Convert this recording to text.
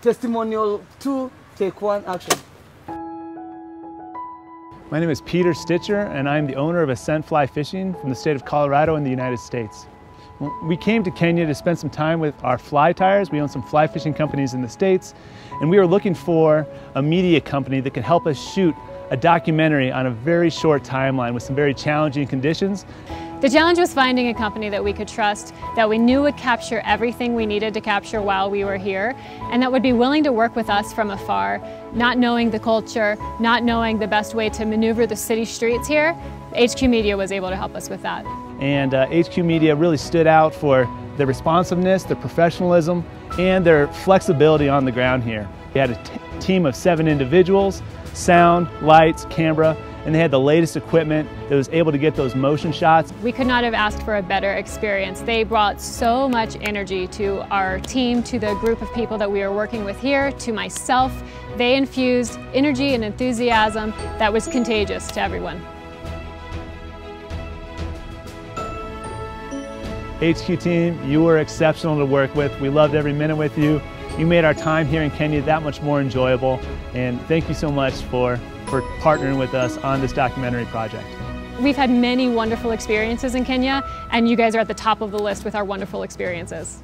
Testimonial two, take one, action. My name is Peter Stitcher and I'm the owner of Ascent Fly Fishing from the state of Colorado in the United States. We came to Kenya to spend some time with our fly tyers. We own some fly fishing companies in the States and we were looking for a media company that could help us shoot a documentary on a very short timeline with some very challenging conditions. The challenge was finding a company that we could trust, that we knew would capture everything we needed to capture while we were here, and that would be willing to work with us from afar, not knowing the culture, not knowing the best way to maneuver the city streets here. HQue Media was able to help us with that. And uh, HQue Media really stood out for their responsiveness, their professionalism, and their flexibility on the ground here. We had a team of seven individuals, sound, lights, camera, and they had the latest equipment that was able to get those motion shots. We could not have asked for a better experience. They brought so much energy to our team, to the group of people that we are working with here, to myself. They infused energy and enthusiasm that was contagious to everyone. HQ team, you were exceptional to work with. We loved every minute with you. You made our time here in Kenya that much more enjoyable. And thank you so much for, for partnering with us on this documentary project. We've had many wonderful experiences in Kenya, and you guys are at the top of the list with our wonderful experiences.